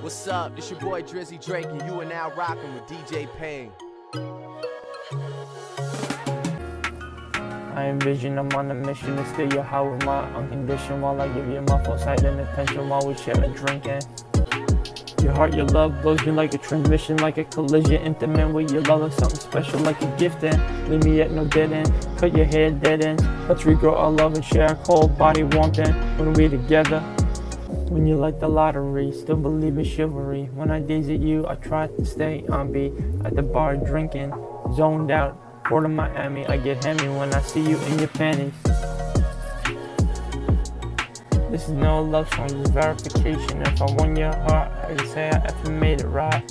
What's up? It's your boy Drizzy Drake, and you are now rocking with DJ Payne. I envision I'm on a mission to steal your heart with my unconditioned while I give you my full sight and attention while we share a drinking. Your heart, your love me like a transmission, like a collision. Intimate with your love, like something special, like a gift. And leave me at no dead end. Cut your hair dead end. Let's regrow our love and share our cold body warmth. And when we together, when you like the lottery, still believe in chivalry. When I gaze at you, I try to stay on beat. At the bar drinking, zoned out. Port of Miami, I get hammy when I see you in your panties. This is no love song, is verification. If I won your heart, I can say I effing made it right.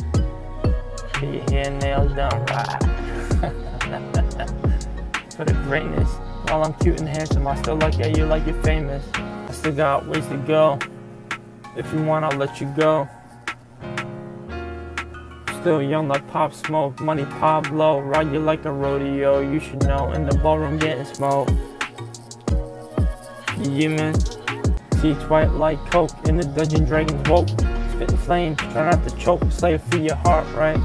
Get your hair nails done right. For the greatness. While I'm cute and handsome, I still like at you like you're famous. I still got ways to go. If you want, I'll let you go. Still young like Pop Smoke, money Pablo, ride you like a rodeo. You should know in the ballroom getting smoked. Yeah, man. Teach white like coke in the dungeon dragons woke. Spitting flames, try not to choke, slave for your heart, right?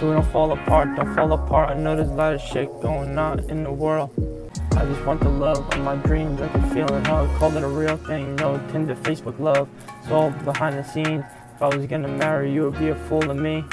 So we don't fall apart, don't fall apart. I know there's a lot of shit going on in the world. I just want the love of my dreams. I can feel it how I call it a real thing. No Tinder, Facebook love. It's all behind the scenes. If I was gonna marry you, would be a fool of me.